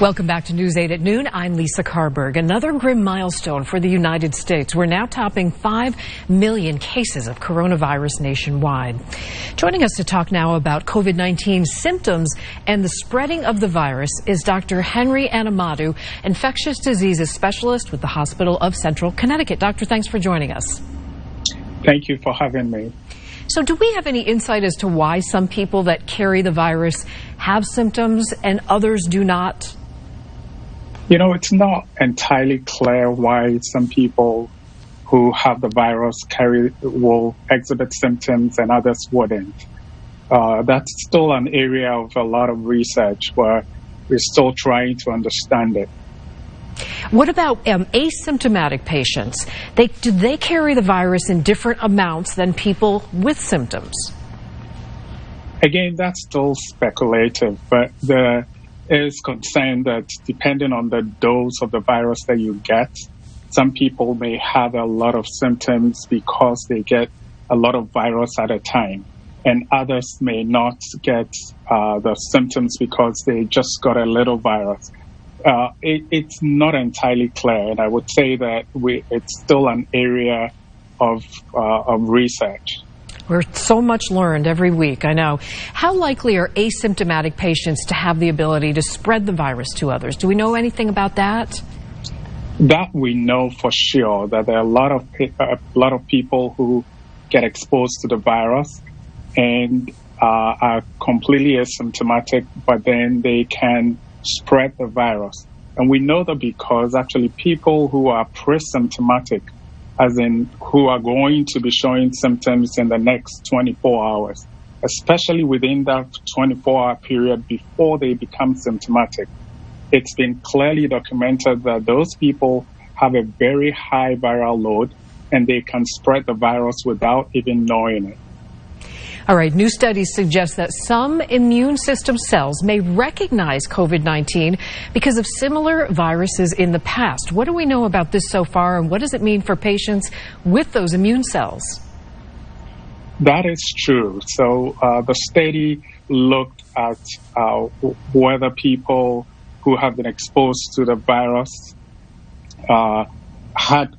Welcome back to News 8 at noon. I'm Lisa Carberg. Another grim milestone for the United States. We're now topping 5 million cases of coronavirus nationwide. Joining us to talk now about COVID-19 symptoms and the spreading of the virus is Dr. Henry Anyimadu, infectious diseases specialist with the Hospital of Central Connecticut. Doctor, thanks for joining us. Thank you for having me. So, do we have any insight as to why some people that carry the virus have symptoms and others do not? You know, it's not entirely clear why some people who have the virus carry will exhibit symptoms and others wouldn't. Uh, that's still an area of a lot of research where we're still trying to understand it. What about um, asymptomatic patients? They, do they carry the virus in different amounts than people with symptoms? Again, that's still speculative, but the is concerned that depending on the dose of the virus that you get, some people may have a lot of symptoms because they get a lot of virus at a time, and others may not get uh, the symptoms because they just got a little virus. Uh, it, it's not entirely clear, and I would say that we, it's still an area of, uh, of research. We're so much learned every week, I know. How likely are asymptomatic patients to have the ability to spread the virus to others? Do we know anything about that? That we know for sure that there are a lot of a lot of people who get exposed to the virus and uh, are completely asymptomatic, but then they can spread the virus. And we know that because actually people who are pre-symptomatic as in who are going to be showing symptoms in the next 24 hours, especially within that 24 hour period before they become symptomatic. It's been clearly documented that those people have a very high viral load and they can spread the virus without even knowing it. All right, new studies suggest that some immune system cells may recognize COVID 19 because of similar viruses in the past. What do we know about this so far, and what does it mean for patients with those immune cells? That is true. So uh, the study looked at uh, whether people who have been exposed to the virus uh, had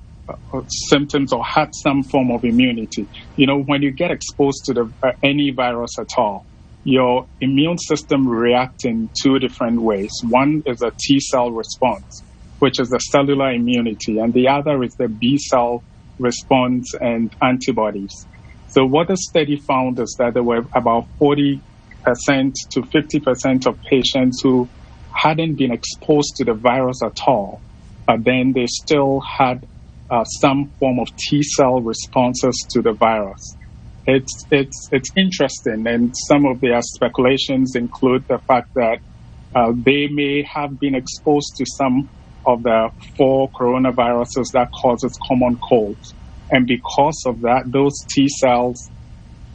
symptoms or had some form of immunity. You know, when you get exposed to the, uh, any virus at all, your immune system reacts in two different ways. One is a T cell response, which is the cellular immunity, and the other is the B cell response and antibodies. So what the study found is that there were about 40% to 50% of patients who hadn't been exposed to the virus at all, but then they still had uh, some form of T cell responses to the virus. It's, it's, it's interesting, and some of their speculations include the fact that uh, they may have been exposed to some of the four coronaviruses that causes common colds. And because of that, those T cells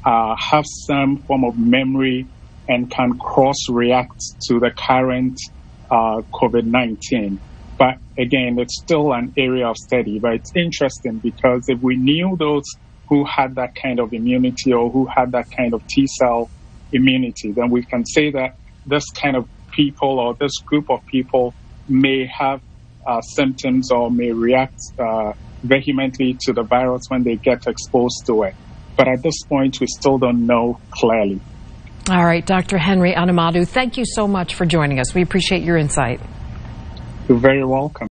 uh, have some form of memory and can cross react to the current uh, COVID 19. But again, it's still an area of study. But it's interesting because if we knew those who had that kind of immunity or who had that kind of T cell immunity, then we can say that this kind of people or this group of people may have uh, symptoms or may react uh, vehemently to the virus when they get exposed to it. But at this point, we still don't know clearly. All right, Dr. Henry Anyimadu, thank you so much for joining us. We appreciate your insight. You're very welcome.